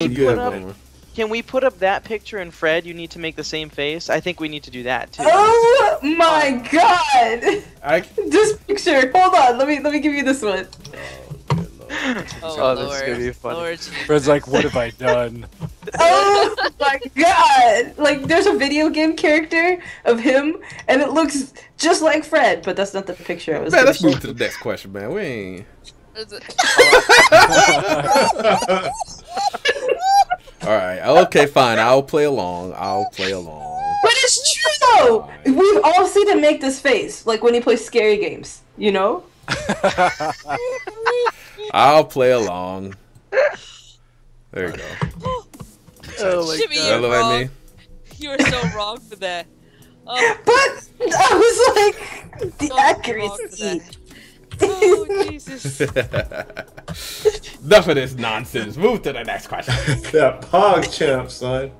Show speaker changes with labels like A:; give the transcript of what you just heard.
A: we
B: Good,
A: put up,
B: Boomer.
A: can we put up that picture and Fred? You need to make the same face. I think we need to do that too.
C: Oh my god!
B: I.
C: This picture. Hold on. Let me let me give you this one.
D: Oh,
A: Oh, this is gonna be funny.
D: Lord.
E: Fred's like, what have I done?
C: Oh my god! Like there's a video game character of him, and it looks just like Fred, but that's not the picture I was.
B: Man, let's move to the next question, man. We ain't.
D: Is it-
B: All right. Okay, fine. I'll play along. I'll play along.
C: But it's true though. We've all seen him make this face, like when he plays scary games. You know?
B: I'll play along. There you go.
A: Oh my
D: Jimmy,
B: Does
D: you're
B: that
D: wrong.
B: me?
D: You are so wrong for that. Oh,
C: But I was like, the
D: so
C: accuracy.
D: Oh, Jesus.
B: Enough of this nonsense. Move to the next question.
F: that PogChamp, son.